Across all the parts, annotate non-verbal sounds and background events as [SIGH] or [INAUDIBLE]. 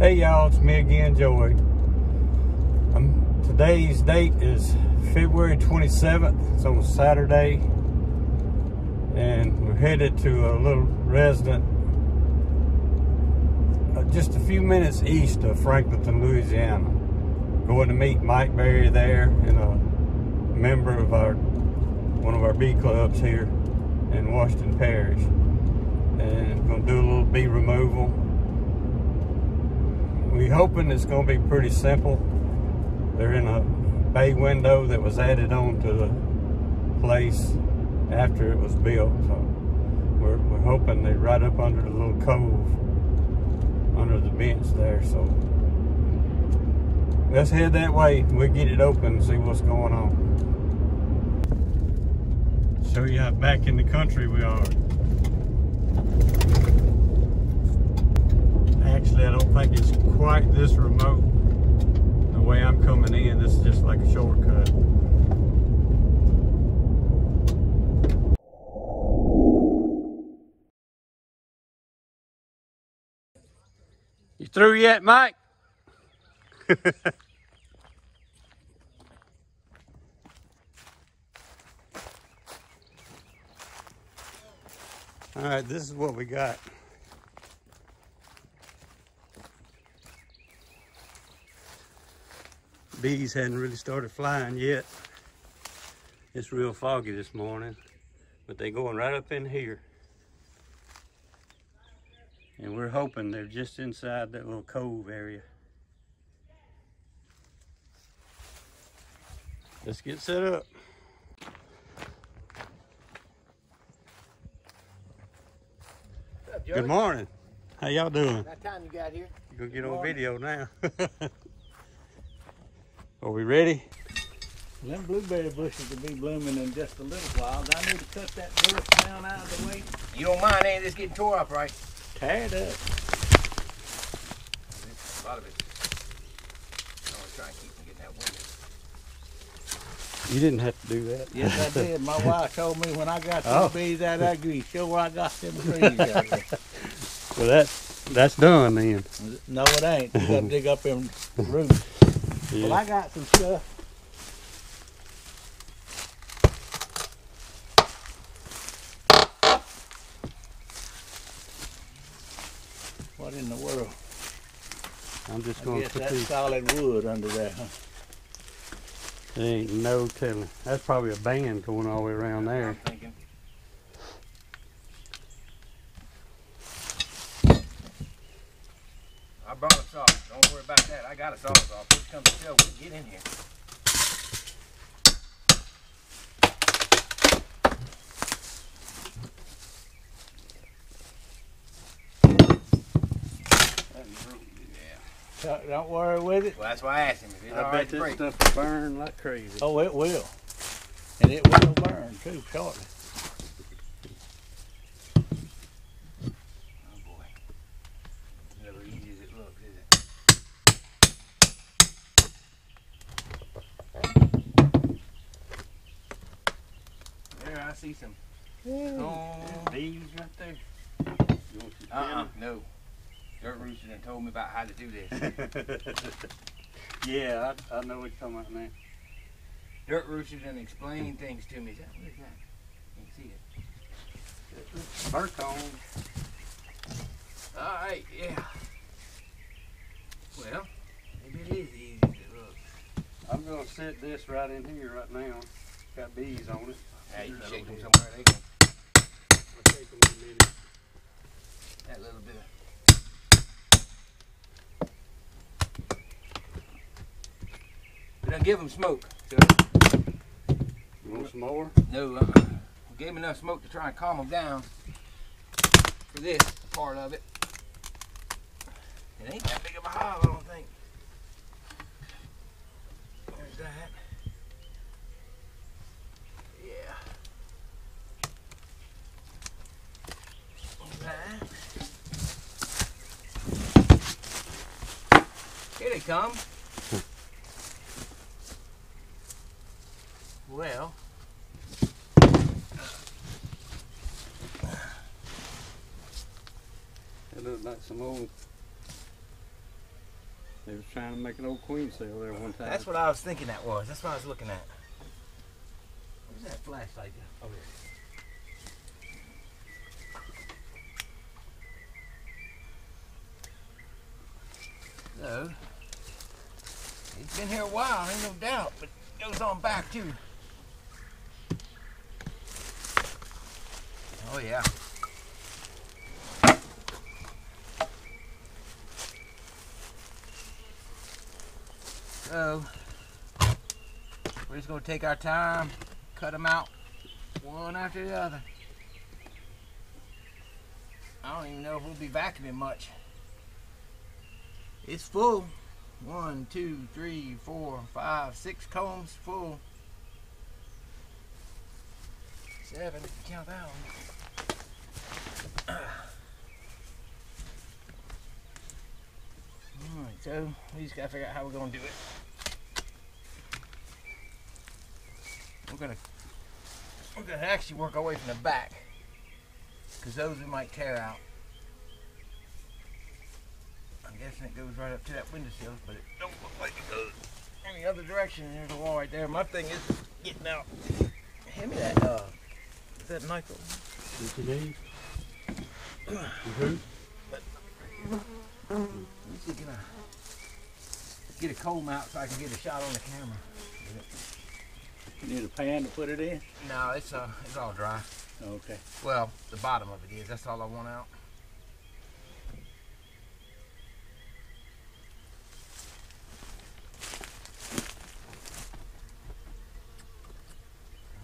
Hey y'all, it's me again, Joey. Um, today's date is February 27th. It's on Saturday. And we're headed to a little resident uh, just a few minutes east of Franklinton, Louisiana. Going to meet Mike Barry there and a member of our one of our bee clubs here in Washington Parish. And gonna do a little bee removal we hoping it's going to be pretty simple. They're in a bay window that was added on to the place after it was built. So we're, we're hoping they're right up under the little cove under the bench there. So let's head that way. We'll get it open and see what's going on. Show you how back in the country we are. Actually, I don't think it's quite this remote. The way I'm coming in, this is just like a shortcut. You through yet, Mike? [LAUGHS] All right, this is what we got. Bees hadn't really started flying yet. It's real foggy this morning, but they're going right up in here. And we're hoping they're just inside that little cove area. Let's get set up. up, Good morning. How y'all doing? That time you got here. You gonna get Good on morning. video now. [LAUGHS] Are we ready? Them blueberry bushes will be blooming in just a little while. Do I need to cut that bush down out of the way? You don't mind any of this getting tore up, right? Tear it up. A lot of it. I always try and keep from getting that wind. You didn't have to do that. Yes, I did. My [LAUGHS] wife told me when I got them Oh. bees out of that grease, show where I got them trees out of there. [LAUGHS] well, that's that's done then. No, it ain't. You gotta dig up them roots. [LAUGHS] Well, I got some stuff. What in the world? I'm just gonna guess put that's these. solid wood under there, huh? There ain't no telling. That's probably a band going all the way around there. I'm thinking. I brought a saw. Don't worry about that. I got a sawzall. Push comes to shove, we get in here. Don't- Don't worry with it. Well, that's why I asked him if it's all I bet to this break. stuff will burn like crazy. Oh, it will. And it will burn too shortly. Oh boy. Never easy as it looks, is it? There, I see some. Oh, Bees right there. You want some uh-uh, no. Dirt Rooster done told me about how to do this. [LAUGHS] yeah, I, I know what you're talking about now. Dirt Rooster done explained things to me. What is that? You can see it. Bird cone. All right, yeah. Well, maybe it is easy as it looks. I'm gonna set this right in here right now. Got bees on it. Yeah, you can shake them somewhere. They can. I'll take them in a minute. That little bit of. We done give them smoke. So, You want some more? no, uh, we gave them enough smoke to try and calm them down for this part of it. It ain't that big of a hive, I don't think. There's that. Yeah. That. Here they come. Well, It looked like some old They was trying to make an old queen cell there one time. That's what I was thinking that was. That's what I was looking at. Where's that flashlight? go? Oh, here. So, he's been here a while, ain't no doubt, but it goes on back too. Oh yeah. So, we're just gonna take our time, cut them out one after the other. I don't even know if we'll be vacuuming much. It's full. One, two, three, four, five, six combs full. Seven, count that one. Alright, so we just gotta figure out how we're gonna do it. We're gonna we're gonna actually work our way from the back. Cause those we might tear out. I'm guessing it goes right up to that windowsill, but it don't look like it goes any other direction. There's a wall right there. My thing is getting out. Hand me that uh is that knife over? What you need? Who? Let me see, can I get a comb out so I can get a shot on the camera? You need a pan to put it in? No, it's uh it's all dry. Okay. Well, the bottom of it is. That's all I want out.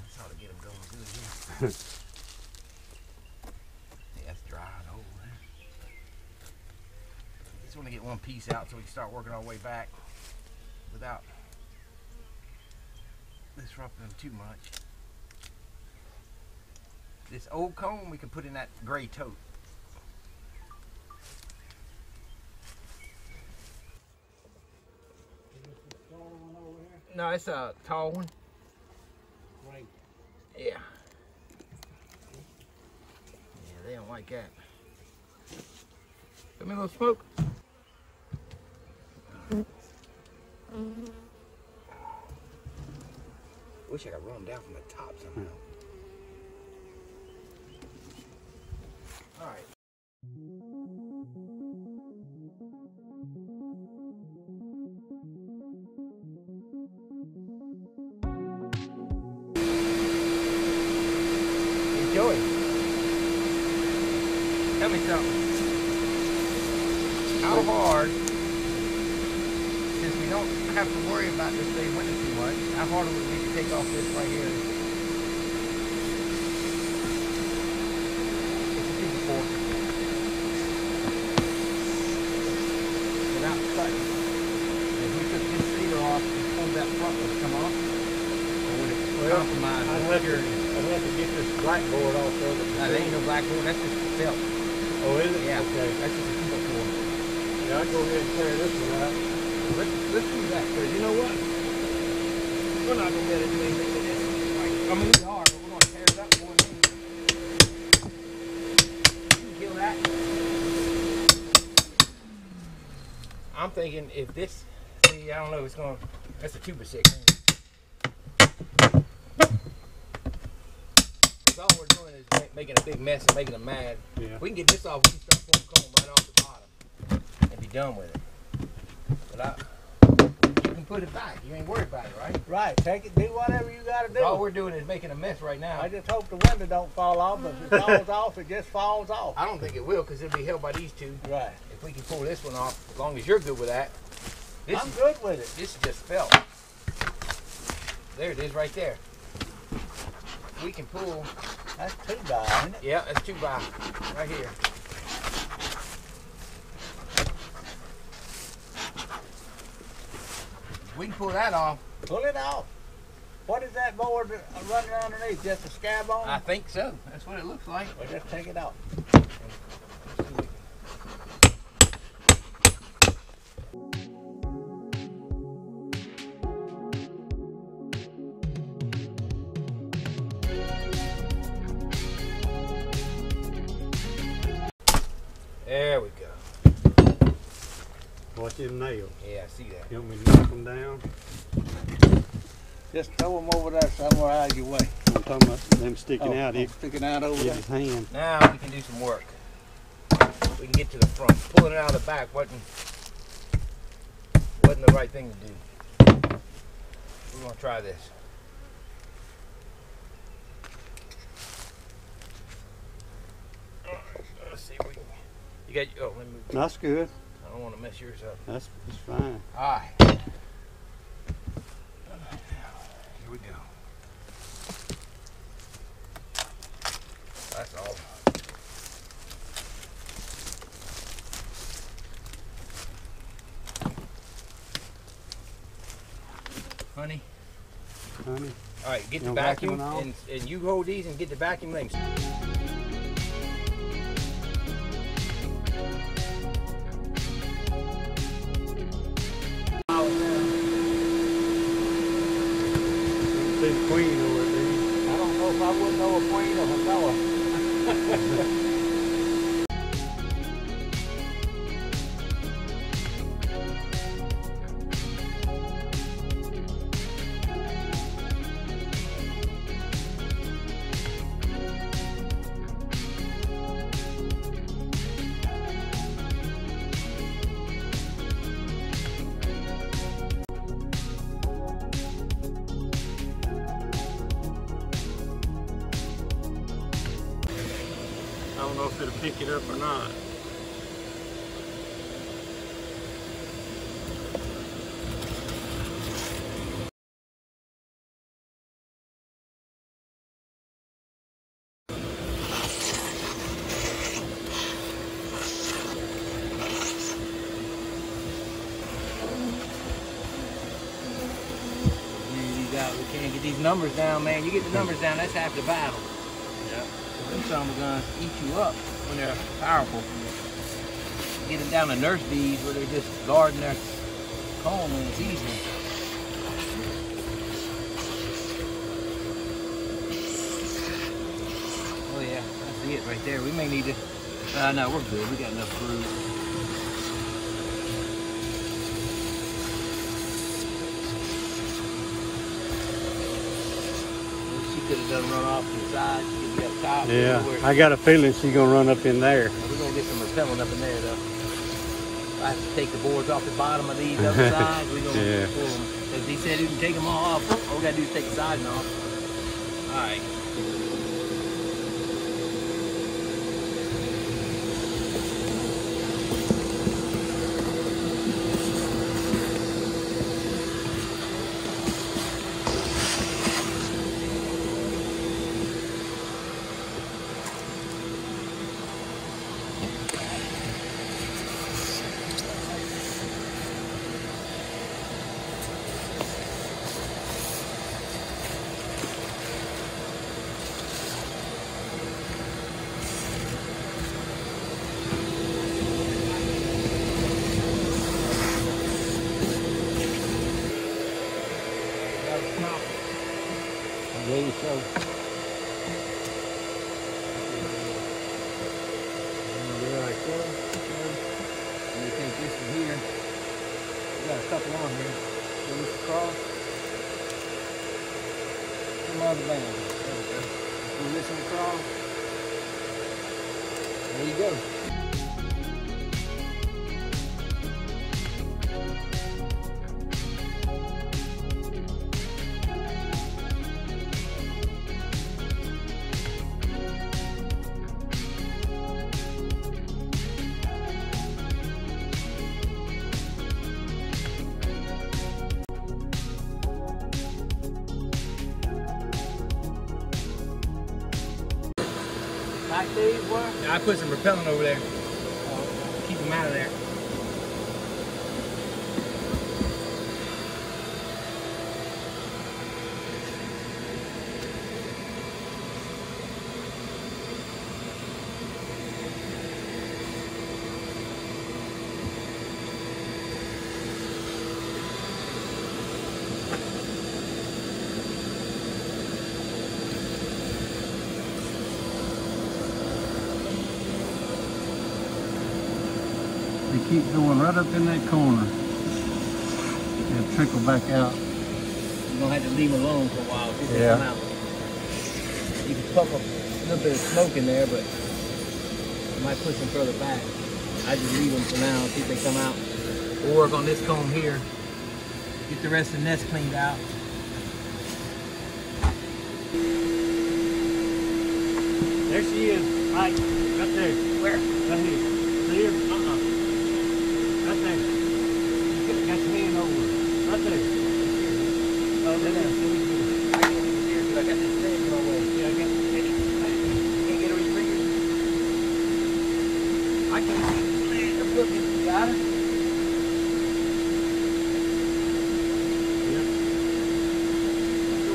That's how to get them going good here. yeah, it's dry and old. Just want to get one piece out so we can start working our way back without disrupting them too much. This old comb we can put in that gray tote. No, it's a tall one. Right. Yeah. Yeah, they don't like that. Give me a little smoke. Mm-hmm. Wish I could run them down from the top somehow. All right. Something. How hard, since we don't have to worry about this thing winning too much, how hard would it be to take off this right here? It's a super fork. Without cutting. If we took this cedar off and pulled that front would come off? Or would it Well, compromise the security? I'd have to get this blackboard off of it. No, there ain't no blackboard, that's just felt. Oh, is it? Yeah. Okay, that's just a keep up one. Yeah, I'll go ahead and tear this one out. Let's, let's do that, because you know what? We're not going to be able to do anything with this. Like, I mean, we are, but we're going to tear that one. kill that. I'm thinking if this, see, I don't know, it's going to, that's a 2 6 making a big mess and making them mad. Yeah. We can get this off, we can start pulling comb right off the bottom and be done with it. But I, you can put it back. You ain't worried about it, right? Right, take it, do whatever you gotta do. All we're doing is making a mess right now. I just hope the window don't fall off, but if it [LAUGHS] falls off, it just falls off. I don't think it will because it'll be held by these two. Right. If we can pull this one off, as long as you're good with that. This I'm is good with it. this is just felt. There it is, right there. We can pull. That's two by, isn't it? Yeah, that's two by right here. We can pull that off. Pull it off. What is that board running underneath? Just a scab on? I think so. That's what it looks like. Well, just take it off. Them nails. Yeah, I see that. You want me to knock them down? Just throw them over there somewhere out of your way. I'm talking about them sticking Oh, out. oh, He sticking out over hit there. his hand. Now we can do some work. We can get to the front. Pulling it out of the back wasn't wasn't the right thing to do. We're gonna try this. Let's see if we can. You got. Oh, let me. That's good. I don't want to mess yours up. That's, that's fine. All right. Here we go. That's all. Honey. Honey. All right, get You the vacuum vacuum and and, and you hold these and get the vacuum things. Know if it'll pick it up or not. You got, we can't get these numbers down, man. You get the numbers down, that's half the battle. Yeah. Them are gonna eat you up when they're powerful. Get them down to nurse bees where they're just guarding their comb and it's easy. Oh yeah, that's it right there. We may need to. Uh, no, we're good. We got enough food. She could have done run off to the side. She could be up top. Yeah, I got a feeling she's gonna run up in there. we're gonna get some repellent up in there though. I have to take the boards off the bottom of these other [LAUGHS] sides. We're gonna Yeah. pull them. Because he said you can take them all off. All we gotta do is take the siding off. Alright. I believe so. Right there. Let me take this from here. We got a couple on here. Pull this across. Some other band. There we go. Pull this one. There you go. Put some repellent over there. Going right up in that corner and trickle back out. You're gonna have to leave them alone for a while if they Yeah. come out. You can puff up a little bit of smoke in there, but I might push them further back. I just leave them for now, see if they come out. We'll work on this comb here. Get the rest of the nest cleaned out. There she is, right, right there, Where? right here. See her? Uh-uh. Right there. Got got your hand over her. Right there. Oh, there, there. I can't even see her I got this thing in I got it. Can't get her with. I can't see this leg. I'm looking. You got her? See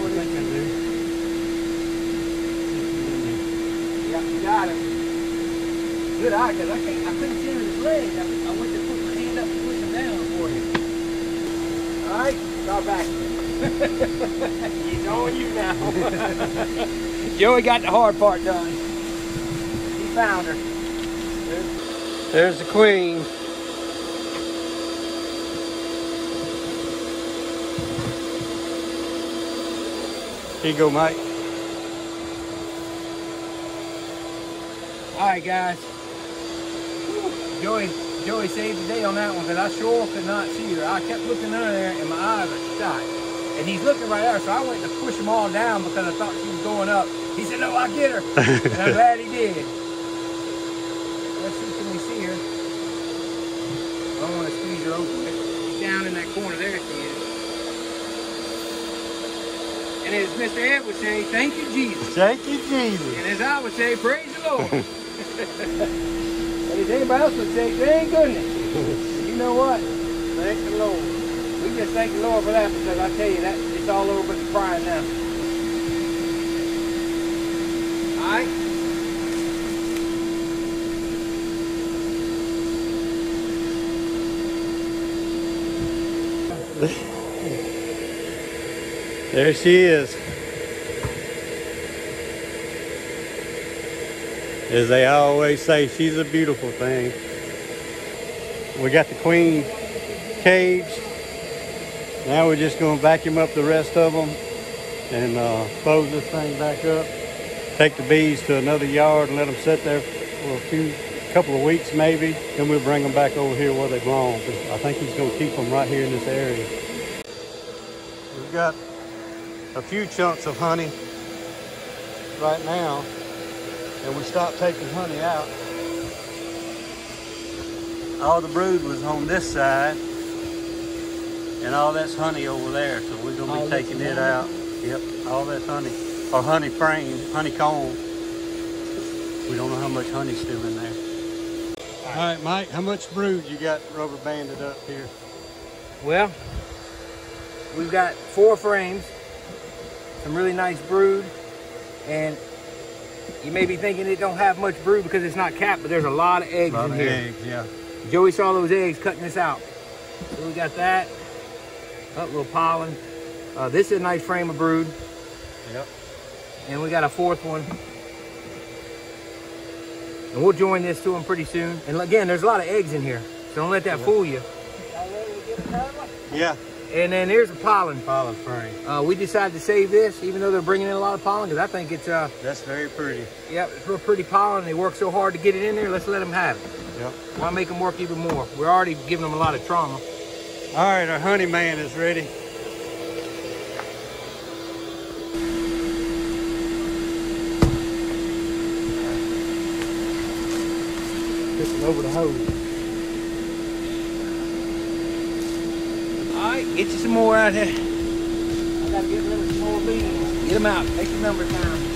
I do. Yeah, you got him. Good eye, because I, can't, I couldn't see his leg. I, I went to put my hand up and push him down for you. All right, back. [LAUGHS] He's on you now. [LAUGHS] Joey got the hard part done. He found her. There's the queen. Here you go, Mike. All right, guys. Joey, Joey saved the day on that one because I sure could not see her. I kept looking under there and my eyes are shot. And he's looking right at her, so I went to push them all down because I thought she was going up. He said, no, I get her. [LAUGHS] and I'm glad he did. Let's see, can we see her? I don't want to squeeze her open. She's down in that corner. There she is. And as Mr. Ed would say, thank you, Jesus. Thank you, Jesus. And as I would say, praise the Lord. [LAUGHS] as anybody else would say, thank goodness. you know what? Thank the Lord. We just thank the Lord for that because I tell you that it's all over but the crying now. All right. There she is. As they always say, she's a beautiful thing. We got the queen caged. Now we're just going to vacuum up the rest of them and uh, close this thing back up. Take the bees to another yard and let them sit there for a few, couple of weeks maybe. Then we'll bring them back over here where they belong. I think he's to keep them right here in this area. We've got a few chunks of honey right now and we stopped taking honey out. All the brood was on this side and all that's honey over there so we're going to be that's taking it honey? out. Yep, all that's honey or honey frame, honeycomb. We don't know how much honey's still in there. All right, Mike, how much brood you got rubber banded up here? Well, we've got four frames, some really nice brood, and you may be thinking it don't have much brood because it's not capped, but there's a lot of eggs lot in of here. eggs, yeah. Joey saw those eggs cutting this out. So we got that. Oh, little pollen. Uh, this is a nice frame of brood. Yep. And we got a fourth one. And we'll join this to them pretty soon. And again, there's a lot of eggs in here. So don't let that fool you. Yeah, And then here's the pollen. pollen frame. Uh, we decided to save this, even though they're bringing in a lot of pollen, because I think it's, uh, That's very pretty. yeah, it's real pretty pollen. They work so hard to get it in there. Let's let them have it. Yep. Why make them work even more? We're already giving them a lot of trauma. All right, our honey man is ready. Picking over the hose. Right, get you some more out here. I gotta get rid of some more beans. Get them out. Take your numbers down.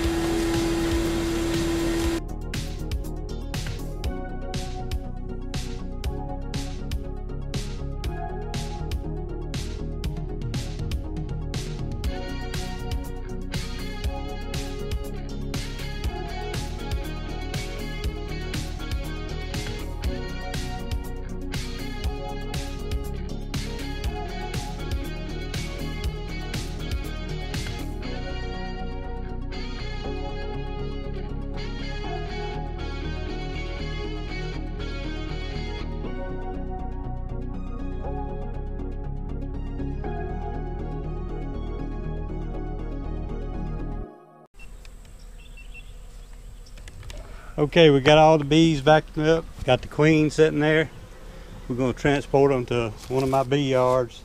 Okay, we got all the bees backed up. Got the queen sitting there. We're going to transport them to one of my bee yards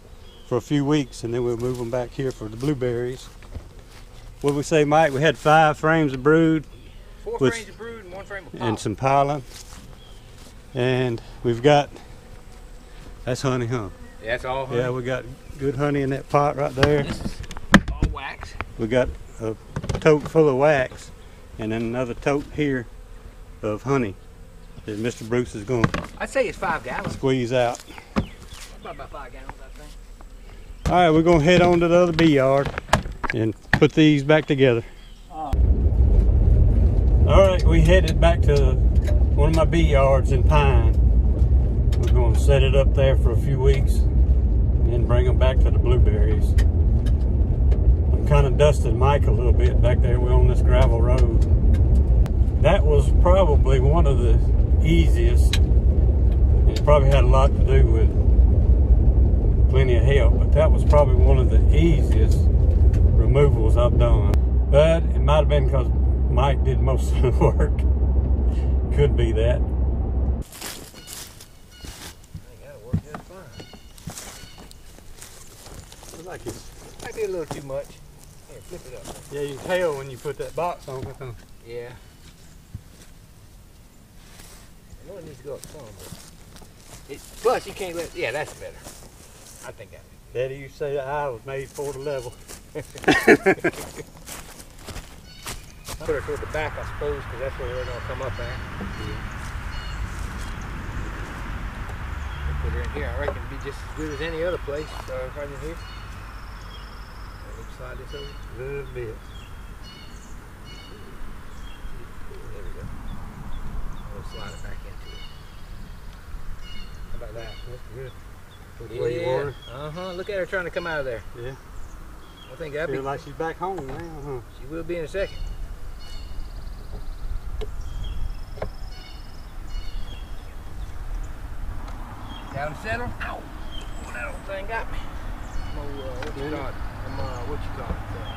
for a few weeks, and then we'll move them back here for the blueberries. What we say, Mike? We had five frames of brood Four With- frames of brood and one frame of and some pollen, and we've got that's honey, huh? Yeah, that's all. Honey. Yeah, we got good honey in that pot right there. This is all wax. We got a tote full of wax, and then another tote here of honey that Mr. Bruce is going to I'd say it's five gallons. squeeze out. About, about five gallons, I think. All right, we're gonna head on to the other bee yard and put these back together. Ah. All right, we headed back to one of my bee yards in Pine. We're gonna set it up there for a few weeks and then bring them back to the blueberries. I'm kind of dusting Mike a little bit back there. We're on this gravel road. That was probably one of the easiest. It probably had a lot to do with plenty of help, but that was probably one of the easiest removals I've done. But it might have been because Mike did most [LAUGHS] of the work. Could be that. I think that'll work just fine. Looks like it's, Might be a little too much. Here, flip it up. yeah, you can tell when you put that box on? Yeah. Know needs to go up some, but it, plus you can't let. Yeah, that's better. I think that. Daddy, you say the eye was made for the level. [LAUGHS] Put her toward the back, I suppose, because that's where we're gonna come up at. Put her in here. I reckon it'd be just as good as any other place. Uh, right in here. And we can slide this over. A little bit. There we go. We'll slide it back into about that? That's good. That's where you want her. Uh huh. Look at her trying to come out of there. Yeah. I think that'd be. Like she's back home now, huh? She will be in a second. Down and settle. Ow! Oh, that old thing got me. I'm, uh, what you Yeah. call it? I'm, uh, what you call it? Uh,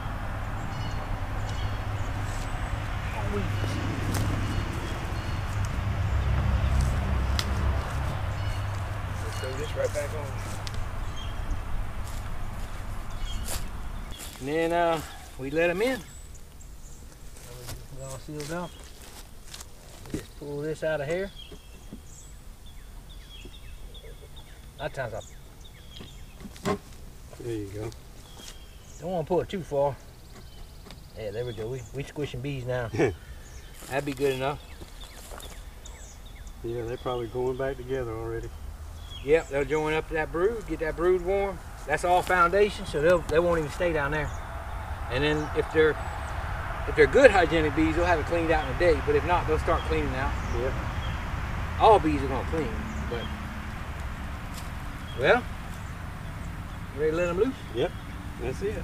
oh, we- This right back on. And then uh, we let them in. We all sealed up. We just pull this out of here. That times up. There you go. don't want to pull it too far. Yeah, there we go. We we squishing bees now. [LAUGHS] That'd be good enough. Yeah, they're probably going back together already. Yep, they'll join up to that brood, get that brood warm. That's all foundation, so they'll they won't even stay down there. And then if they're if they're good hygienic bees, they'll have it cleaned out in a day. But if not, they'll start cleaning out. Yep. All bees are gonna clean, but well, ready to let them loose? Yep. That's it.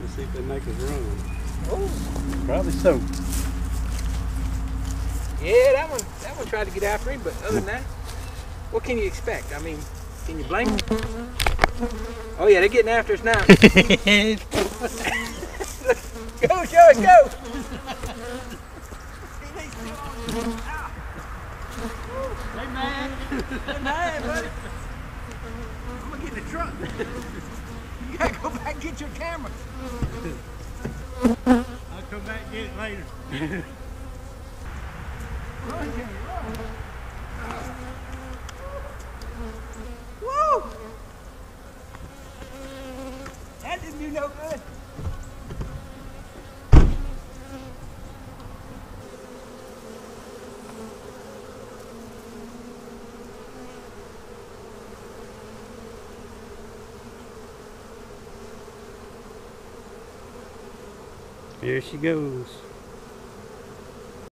Let's see if they make us run. Oh, Probably so. yeah, that one that one tried to get after him, but other than that, what can you expect? I mean, can you blame them? Oh yeah, they're getting after us now. [LAUGHS] [LAUGHS] go, Joey, go! Hey man, Hey, buddy. I'm gonna get in the truck. you gotta go back and get your camera. I'll come back and get it later. [LAUGHS] Run, Jimmy, run. Woo! That didn't do no good. Here she goes.